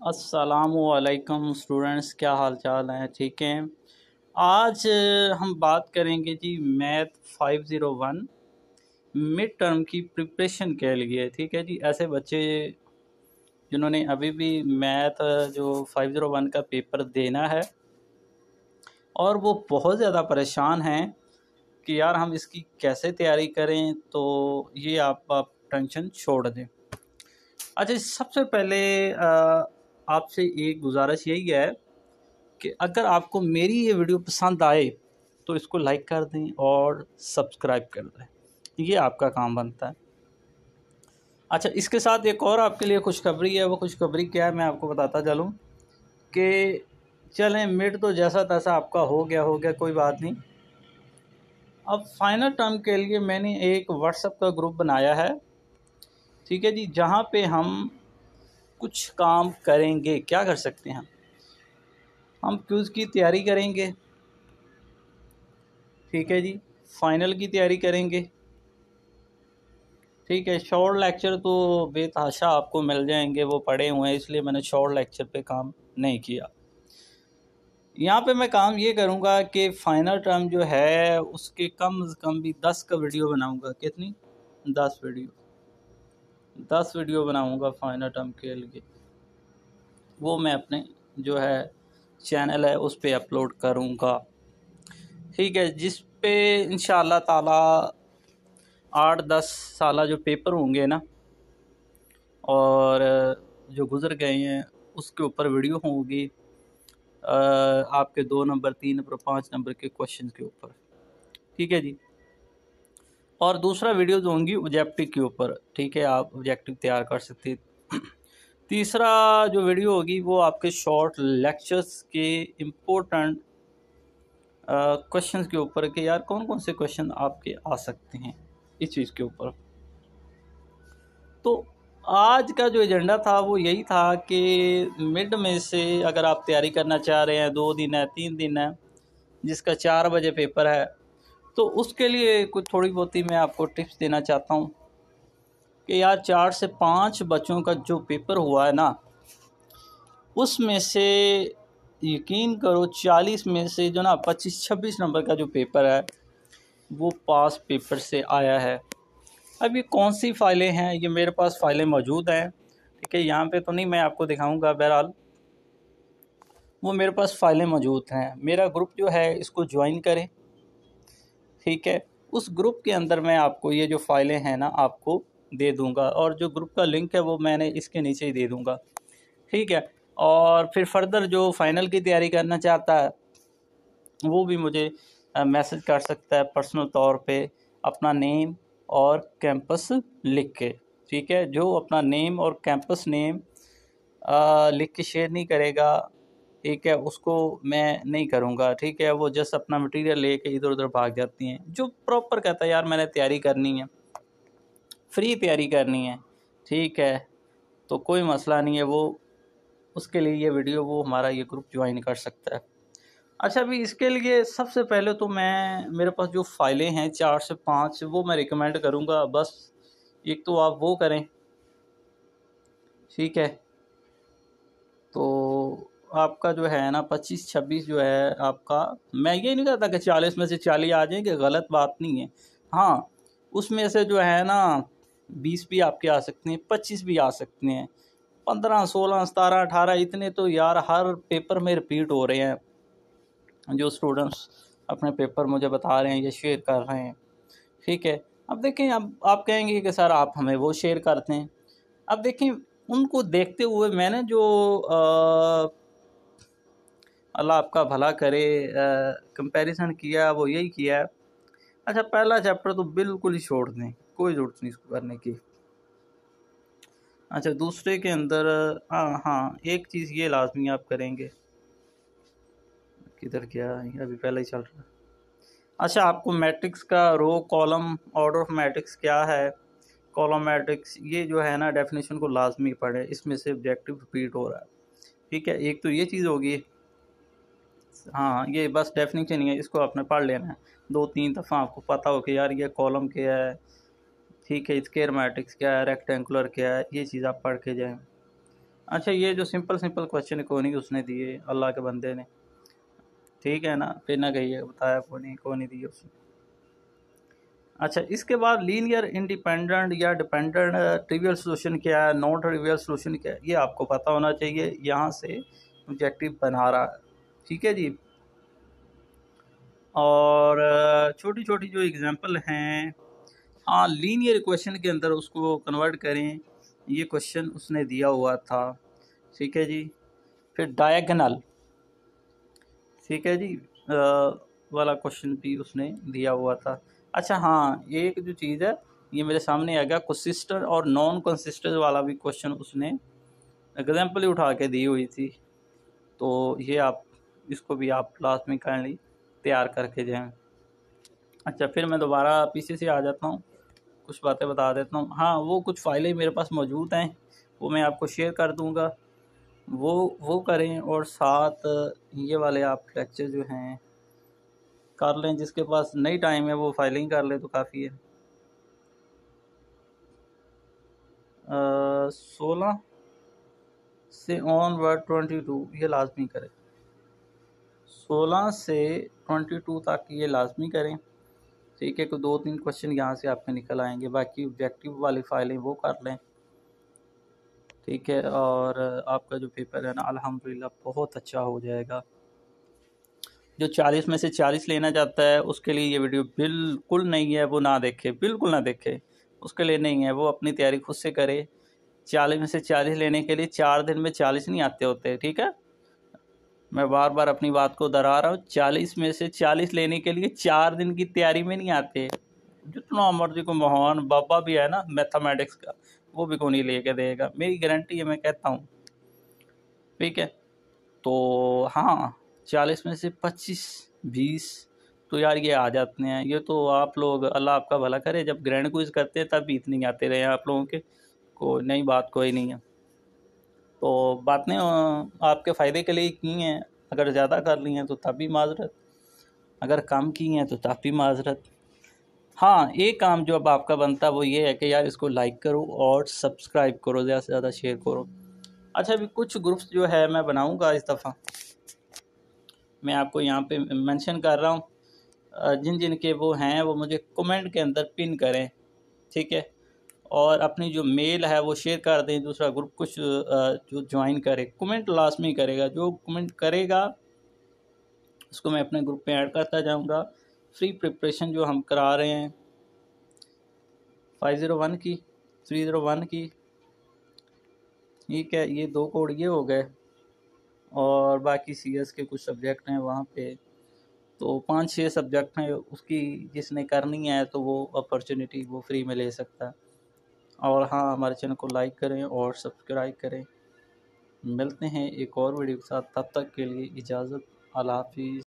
असलकम स्टूडेंट्स क्या हाल चाल हैं? ठीक हैं? आज हम बात करेंगे जी मैथ 501 मिड टर्म की प्रिपरेशन के लिए ठीक है जी? ऐसे बच्चे जिन्होंने अभी भी मैथ जो 501 का पेपर देना है और वो बहुत ज़्यादा परेशान हैं कि यार हम इसकी कैसे तैयारी करें तो ये आप, आप टेंशन छोड़ दें। अच्छा सबसे पहले आपसे एक गुजारिश यही है कि अगर आपको मेरी ये वीडियो पसंद आए तो इसको लाइक कर दें और सब्सक्राइब कर दें। ये आपका काम बनता है। अच्छा इसके साथ एक और आपके लिए खुशखबरी है। वो खुशखबरी क्या है, मैं आपको बताता चलूँ कि चलें, मिड तो जैसा तैसा आपका हो गया हो गया, कोई बात नहीं। अब फाइनल टर्म के लिए मैंने एक व्हाट्सएप का ग्रुप बनाया है। ठीक है जी, जहाँ पे हम कुछ काम करेंगे, क्या कर सकते हैं हम? क्यूज़ की तैयारी करेंगे। ठीक है जी, फाइनल की तैयारी करेंगे। ठीक है, शॉर्ट लेक्चर तो बेतहाशा आपको मिल जाएँगे, वो पढ़े हुए हैं, इसलिए मैंने शॉर्ट लेक्चर पे काम नहीं किया। यहाँ पे मैं काम ये करूँगा कि फ़ाइनल टर्म जो है, उसके कम अज़ कम भी दस का वीडियो बनाऊँगा। कितनी? दस वीडियो। दस वीडियो बनाऊँगा फाइनल टर्म के। लिए वो मैं अपने जो है चैनल है, उस पर अपलोड करूँगा। ठीक है, जिस पे इन ताला आठ दस साल जो पेपर होंगे ना, और जो गुज़र गए हैं, उसके ऊपर वीडियो होगी। आपके दो नंबर तीन नंबर पाँच नंबर के क्वेश्चन के ऊपर। ठीक है जी? और दूसरा वीडियो होंगी ऑब्जेक्टिव के ऊपर, ठीक है, आप ऑब्जेक्टिव तैयार कर सकते तीसरा जो वीडियो होगी वो आपके शॉर्ट लेक्चर्स के इम्पोर्टेंट क्वेश्चंस के ऊपर के, यार कौन कौन से क्वेश्चन आपके आ सकते हैं इस चीज़ के ऊपर। तो आज का जो एजेंडा था वो यही था कि मिड में से अगर आप तैयारी करना चाह रहे हैं, दो दिन है, तीन दिन है, जिसका चार बजे पेपर है तो उसके लिए कुछ थोड़ी बहुत ही मैं आपको टिप्स देना चाहता हूँ कि यार चार से पाँच बच्चों का जो पेपर हुआ है ना, उसमें से यकीन करो चालीस में से जो ना पच्चीस, छब्बीस नंबर का जो पेपर है, वो पास पेपर से आया है। अब ये कौन सी फ़ाइलें हैं? ये मेरे पास फ़ाइलें मौजूद हैं। ठीक है, यहाँ पे तो नहीं मैं आपको दिखाऊँगा बहरहाल। वो मेरे पास फ़ाइलें मौजूद हैं। मेरा ग्रुप जो है, इसको ज्वाइन करें। ठीक है? उस ग्रुप के अंदर मैं आपको ये जो फाइलें हैं ना, आपको दे दूँगा और जो ग्रुप का लिंक है वो मैंने इसके नीचे ही दे दूँगा। ठीक है? और फिर फर्दर जो फाइनल की तैयारी करना चाहता है, वो भी मुझे मैसेज कर सकता है पर्सनल तौर पे अपना नेम और कैंपस लिख के। ठीक है? जो अपना नेम और कैंपस नेम लिख के शेयर नहीं करेगा ठीक है, उसको मैं नहीं करूँगा, ठीक है, वो जस्ट अपना मटेरियल लेके इधर उधर भाग जाती हैं, जो प्रॉपर कहता है, यार, मैंने तैयारी करनी है फ्री तैयारी करनी है, ठीक है तो कोई मसला नहीं है, वो, उसके लिए ये वीडियो वो हमारा ये ग्रुप ज्वाइन कर सकता है। अच्छा अभी इसके लिए सबसे पहले तो मैं, मेरे पास जो फ़ाइलें हैं, चार से पाँच, वो मैं रिकमेंड करूँगा, बस, एक तो आप वो करें, ठीक है तो आपका जो है ना पच्चीस छब्बीस जो है आपका मैं ये नहीं कहता कि चालीस में से चालीस आ जाएँगे गलत बात नहीं है। हाँ उसमें से जो है ना बीस भी आपके आ सकते हैं पच्चीस भी आ सकते हैं। पंद्रह सोलह सतारह अठारह इतने तो यार हर पेपर में रिपीट हो रहे हैं। जो स्टूडेंट्स अपने पेपर मुझे बता रहे हैं या शेयर कर रहे हैं। ठीक है अब देखें अब आप कहेंगे कि सर आप हमें वो शेयर करते हैं। अब देखें उनको देखते हुए मैंने जो आ, अल्लाह आपका भला करे कंपैरिजन किया, वो यही किया। है अच्छा पहला चैप्टर तो बिल्कुल ही छोड़ दें, कोई ज़रूरत नहीं इसको करने की। अच्छा दूसरे के अंदर हाँ हाँ एक चीज़ ये लाजमी आप करेंगे। किधर क्या अभी पहले ही चल रहा। है अच्छा आपको मैट्रिक्स का row column order of matrix क्या है? कॉलम मैट्रिक्स ये जो है ना डेफिनेशन को लाजमी पढ़े, इसमें से ऑब्जेक्टिव रिपीट हो रहा है। ठीक है, एक तो ये चीज़ होगी हाँ ये बस डेफिनेशन ही है, इसको आपने पढ़ लेना है। दो तीन दफ़ा आपको पता हो कि यार ये कॉलम क्या है, ठीक है स्केयर मैट्रिक्स क्या है रेक्टेंकुलर क्या है, ये चीज़ आप पढ़ के जाएँ। अच्छा ये जो सिंपल सिंपल क्वेश्चन कौन उसने दिए अल्लाह के बंदे ने। ठीक है ना? फिर ना कहिए बताया कौन ही कौन ही दिए उसने। अच्छा इसके बाद लीनियर इंडिपेंडेंट या डिपेंडेंट ट्रिवियल सोल्यूशन क्या है नॉन ट्रिवियल सोल्यूशन क्या है, ये आपको पता होना चाहिए। यहाँ से ऑब्जेक्टिव बना रहा है। ठीक है जी। और छोटी छोटी जो एग्जांपल हैं हाँ लीनियर क्वेश्चन के अंदर उसको कन्वर्ट करें। ये क्वेश्चन उसने दिया हुआ था। ठीक है जी। फिर डायगनल ठीक है जी। आ, वाला क्वेश्चन भी उसने दिया हुआ था। अच्छा हाँ एक जो चीज़ है ये मेरे सामने आ गया। कंसिस्टेंट और नॉन कंसिस्टेंट वाला भी क्वेश्चन उसने एग्ज़ाम्पल ही उठा के दी हुई थी। तो ये आप इसको भी आप लास्ट में कर ली तैयार करके जाएँ अच्छा फिर मैं दोबारा पीछे से आ जाता हूँ। कुछ बातें बता देता हूँ। हाँ वो कुछ फाइलें मेरे पास मौजूद हैं, वो मैं आपको शेयर कर दूँगा। वो वो करें और साथ ये वाले आप लेक्चर जो हैं, कर लें। जिसके पास नई टाइम है, वो फाइलिंग कर ले तो काफ़ी है। सोलह से ऑन वर्ड ट्वेंटी टू ये लाजमी करें। सोलह से ट्वेंटी टू तक ये लाजमी करें। ठीक है कोई दो तीन क्वेश्चन यहाँ से आपके निकल आएँगे। बाकी ऑब्जेक्टिव वाली फाइलें वो कर लें। ठीक है, और आपका जो पेपर है ना, अल्हम्दुलिल्लाह, बहुत अच्छा हो जाएगा। जो चालीस में से चालीस लेना चाहता है, उसके लिए ये वीडियो बिल्कुल नहीं है, वो ना देखे, बिल्कुल ना देखे। उसके लिए नहीं है, वो अपनी तैयारी खुद से करे। चालीस में से चालीस लेने के लिए चार दिन में चालीस नहीं आते होते, ठीक है? मैं बार बार अपनी बात को दोहरा रहा हूँ। चालीस में से चालीस लेने के लिए चार दिन की तैयारी में नहीं आते। जितना मर्ज़ी को महान बाबा भी है ना मैथमेटिक्स का, वो भी को नहीं लेके देगा। मेरी गारंटी है, मैं कहता हूँ। ठीक है? तो हाँ चालीस में से पच्चीस, बीस तो यार ये आ जाते हैं। ये तो आप लोग, अल्लाह आपका भला करे। जब ग्रैंड क्विज करते हैं, तब भी इतनी आते रहे आप लोगों के। को नई बात कोई नहीं है। तो बातें आपके फ़ायदे के लिए की हैं। अगर ज़्यादा कर ली हैं तो तब भी माजरत। अगर कम की हैं तो तब भी माजरत। हाँ एक काम जो अब आपका बनता है वो ये है कि यार इसको लाइक करो और सब्सक्राइब करो, ज़्यादा से ज़्यादा शेयर करो। अच्छा अभी कुछ ग्रुप्स जो है मैं बनाऊँगा इस दफ़ा। मैं आपको यहाँ पे मेंशन कर रहा हूँ। जिन जिन के वो हैं, वो मुझे कमेंट के अंदर पिन करें। ठीक है? और अपनी जो मेल है वो शेयर कर दें, दूसरा ग्रुप कुछ जो ज्वाइन करे, कमेंट लाजमी करेगा। जो कमेंट करेगा, उसको मैं अपने ग्रुप में ऐड करता जाऊँगा। फ्री प्रिपरेशन जो हम करा रहे हैं, फाइव ज़ीरो वन की, थ्री ज़ीरो वन की, ठीक है, ये दो कोड ये हो गए और बाकी सी एस के कुछ सब्जेक्ट हैं वहाँ पे। तो पाँच छः सब्जेक्ट हैं उसकी जिसने करनी है तो वो अपॉर्चुनिटी वो फ्री में ले सकता। है और हाँ हमारे चैनल को लाइक करें और सब्सक्राइब करें। मिलते हैं एक और वीडियो के साथ। तब तक के लिए इजाज़त। अल्लाह हाफिज़।